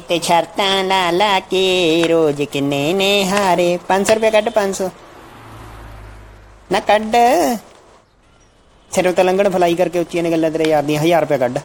ਤੇ ਸ਼ਰਤਾਂ ਲਾ ਲਾ ਕੇ ਰੋਜ਼ ਕਿੰਨੇ ਨੇ ਹਾਰੇ? 500 ਰੁਪਏ ਕੱਢ 500 ਨਾ ਕੱਢ। ਸਿਰ ਤੇ ਲੰਗਣ ਫਲਾਈ ਕਰਕੇ ਉੱਚੀਆਂ ਨੇ ਗੱਲਾਂ ਤੇਰੇ ਯਾਰ ਦੀਆਂ 1000 ਰੁਪਏ ਕੱਢ।